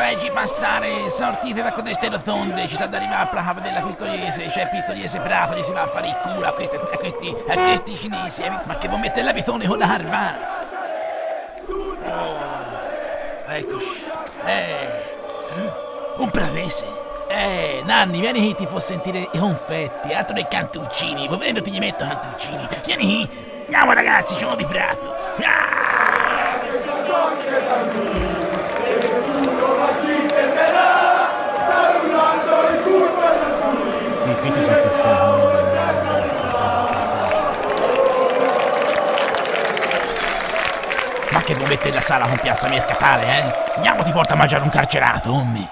Faici passare, sortite da codeste rotonde, ci sta ad arrivare a Praha della Pistoiese, c'è Pistoiese Prato, gli si va a fare il culo a questi, a questi, a questi cinesi, eh, ma che vuoi mettere la pitone con l'arva? Oh, eccoci, eh, un pravese. Eh, Nanni, vieni qui, ti fa sentire i confetti, altro dei cantuccini, poi venendo ti gli metto cantuccini. Vieni qui, andiamo ragazzi, sono di Prato. Ah! Sì, questi sono fissati. Ma che mettere la sala con piazza mercatale, eh? Andiamo ti porta a mangiare un carcerato, ommi.